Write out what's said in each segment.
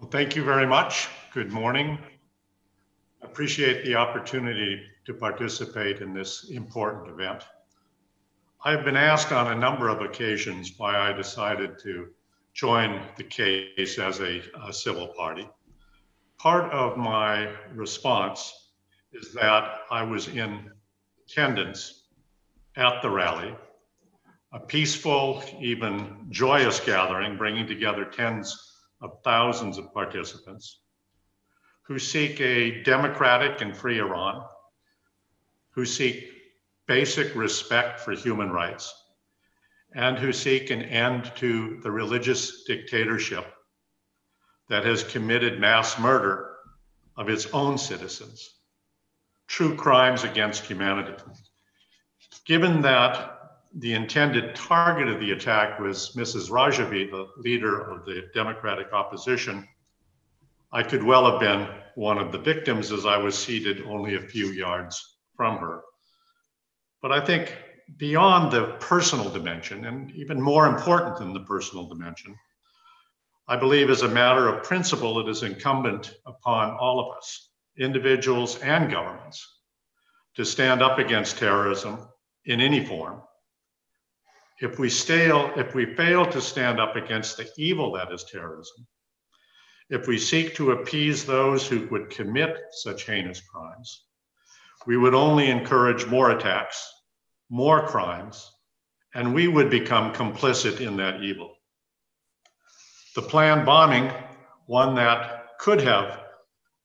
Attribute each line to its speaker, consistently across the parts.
Speaker 1: Well, thank you very much. Good morning. Appreciate the opportunity to participate in this important event. I've been asked on a number of occasions why I decided to join the case as a, a civil party. Part of my response is that I was in attendance at the rally, a peaceful, even joyous gathering bringing together tens of thousands of participants who seek a democratic and free Iran, who seek basic respect for human rights, and who seek an end to the religious dictatorship that has committed mass murder of its own citizens, true crimes against humanity. Given that the intended target of the attack was Mrs. Rajavi, the leader of the Democratic opposition. I could well have been one of the victims as I was seated only a few yards from her. But I think beyond the personal dimension, and even more important than the personal dimension, I believe as a matter of principle, it is incumbent upon all of us, individuals and governments, to stand up against terrorism in any form if we, fail, if we fail to stand up against the evil that is terrorism, if we seek to appease those who would commit such heinous crimes, we would only encourage more attacks, more crimes, and we would become complicit in that evil. The planned bombing, one that could have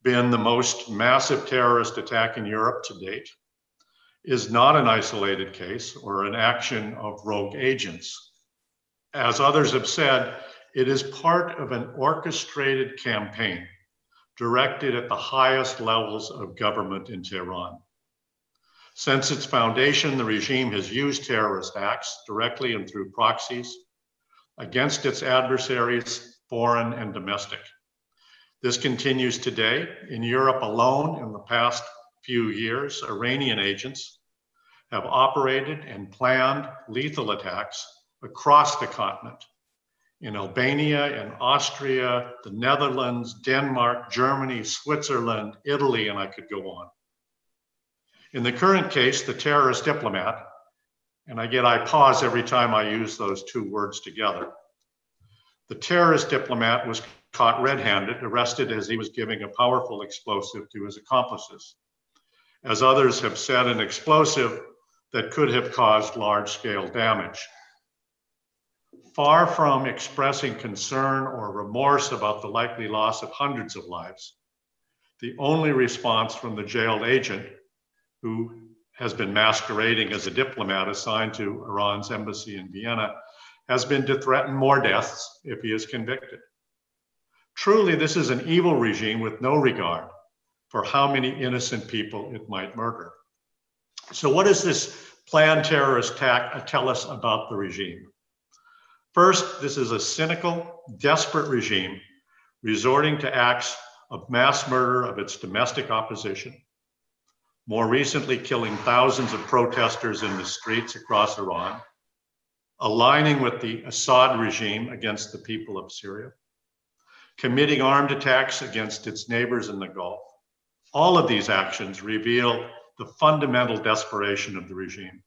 Speaker 1: been the most massive terrorist attack in Europe to date, is not an isolated case or an action of rogue agents. As others have said, it is part of an orchestrated campaign directed at the highest levels of government in Tehran. Since its foundation, the regime has used terrorist acts directly and through proxies against its adversaries, foreign and domestic. This continues today. In Europe alone, in the past few years, Iranian agents have operated and planned lethal attacks across the continent in Albania in Austria, the Netherlands, Denmark, Germany, Switzerland, Italy, and I could go on. In the current case, the terrorist diplomat, and I get I pause every time I use those two words together. The terrorist diplomat was caught red handed, arrested as he was giving a powerful explosive to his accomplices as others have said, an explosive that could have caused large scale damage. Far from expressing concern or remorse about the likely loss of hundreds of lives, the only response from the jailed agent, who has been masquerading as a diplomat assigned to Iran's embassy in Vienna, has been to threaten more deaths if he is convicted. Truly, this is an evil regime with no regard for how many innocent people it might murder. So, what does this planned terrorist attack tell us about the regime? First, this is a cynical, desperate regime resorting to acts of mass murder of its domestic opposition, more recently, killing thousands of protesters in the streets across Iran, aligning with the Assad regime against the people of Syria, committing armed attacks against its neighbors in the Gulf, all of these actions reveal the fundamental desperation of the regime.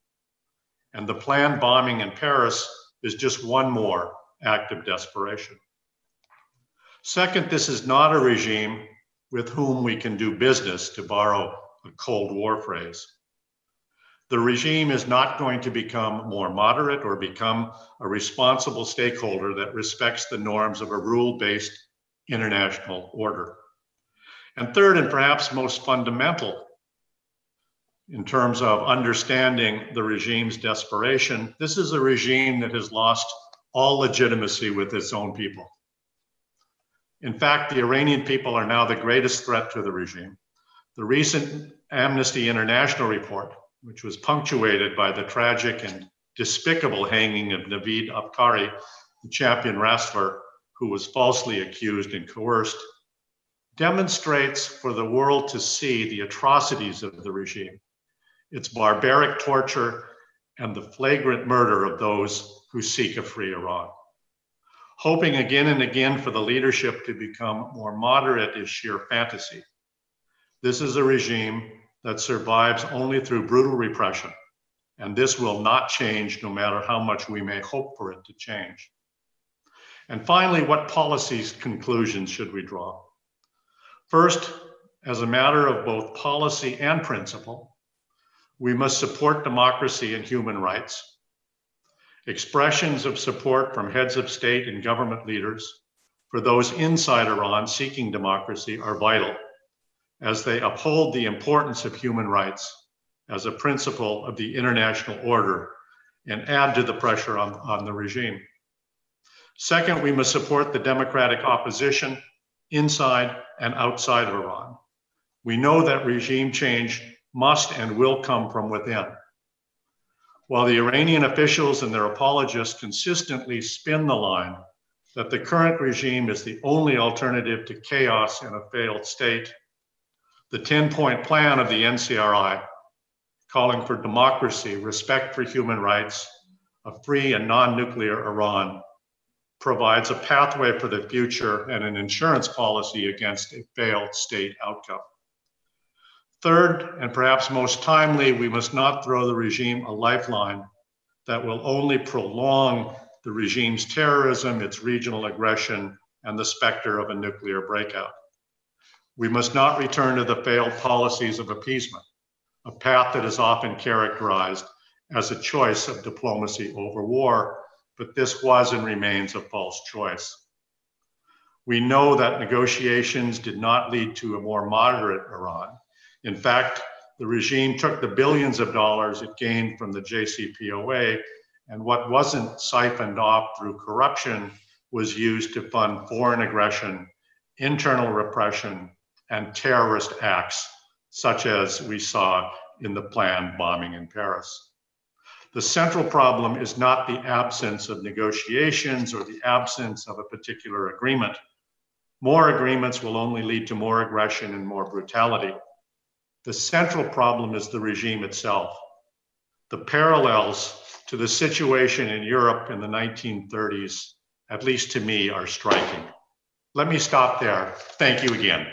Speaker 1: And the planned bombing in Paris is just one more act of desperation. Second, this is not a regime with whom we can do business, to borrow a Cold War phrase. The regime is not going to become more moderate or become a responsible stakeholder that respects the norms of a rule based international order. And third, and perhaps most fundamental in terms of understanding the regime's desperation, this is a regime that has lost all legitimacy with its own people. In fact, the Iranian people are now the greatest threat to the regime. The recent Amnesty International report, which was punctuated by the tragic and despicable hanging of Navid Afkari, the champion wrestler who was falsely accused and coerced, demonstrates for the world to see the atrocities of the regime, its barbaric torture, and the flagrant murder of those who seek a free Iran. Hoping again and again for the leadership to become more moderate is sheer fantasy. This is a regime that survives only through brutal repression, and this will not change no matter how much we may hope for it to change. And finally, what policies conclusions should we draw? First, as a matter of both policy and principle, we must support democracy and human rights Expressions of support from heads of state and government leaders for those inside Iran seeking democracy are vital as they uphold the importance of human rights as a principle of the international order and add to the pressure on, on the regime. Second, we must support the democratic opposition inside and outside of Iran. We know that regime change must and will come from within. While the Iranian officials and their apologists consistently spin the line that the current regime is the only alternative to chaos in a failed state, the 10 point plan of the NCRI, calling for democracy, respect for human rights, a free and non nuclear Iran, provides a pathway for the future and an insurance policy against a failed state outcome. Third, and perhaps most timely, we must not throw the regime a lifeline that will only prolong the regime's terrorism, its regional aggression, and the specter of a nuclear breakout. We must not return to the failed policies of appeasement, a path that is often characterized as a choice of diplomacy over war, but this was and remains a false choice. We know that negotiations did not lead to a more moderate Iran in fact, the regime took the billions of dollars it gained from the JCPOA, and what wasn't siphoned off through corruption was used to fund foreign aggression, internal repression, and terrorist acts, such as we saw in the planned bombing in Paris. The central problem is not the absence of negotiations or the absence of a particular agreement. More agreements will only lead to more aggression and more brutality. The central problem is the regime itself. The parallels to the situation in Europe in the 1930s, at least to me, are striking. Let me stop there. Thank you again.